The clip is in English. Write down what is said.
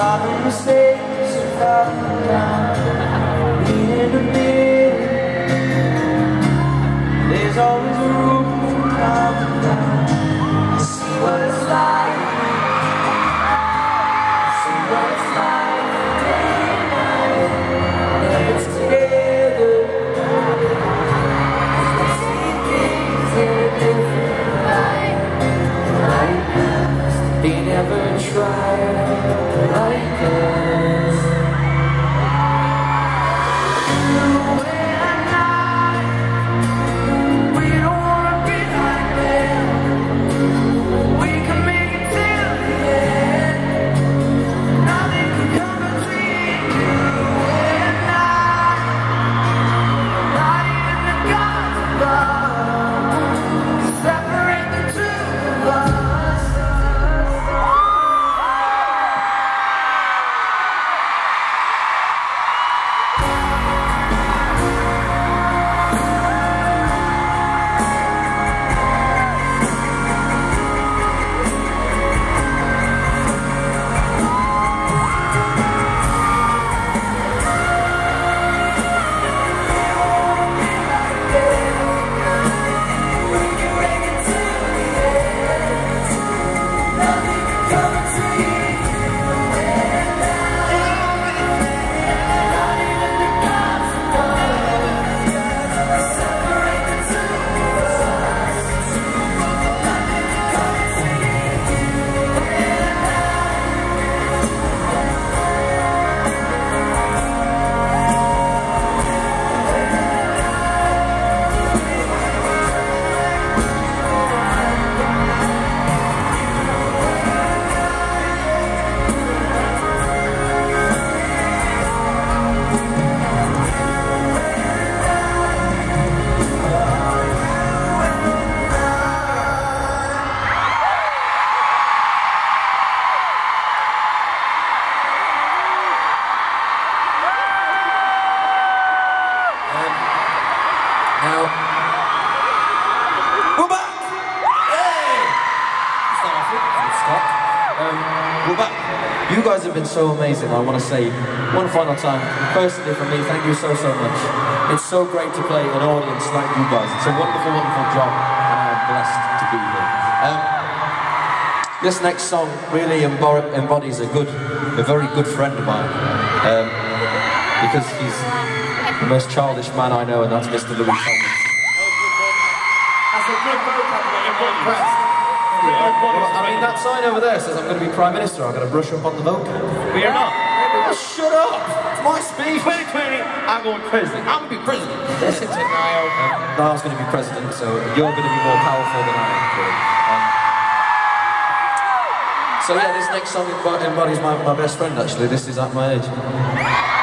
Solving mistakes without a down. Being a bit, there's always Um, we're back. You guys have been so amazing, I want to say one final time. Personally for me, thank you so, so much. It's so great to play an audience like you guys. It's a wonderful, wonderful job, and I am blessed to be here. Um, this next song really embodies a good, a very good friend of mine. Um, because he's the most childish man I know, and that's Mr. Louis Tomlinson. That's a good vocab well, I mean, that sign over there says I'm going to be Prime Minister. I'm going to brush up on the vocal. We are not. Oh, shut up! It's my speech! 2020, I'm going president. I'm going to be president. Listen to Niall. Niall's going to be president, so you're going to be more powerful than I am. Um, so yeah, this next song embo- embodies my, my best friend actually. This is Act My Age.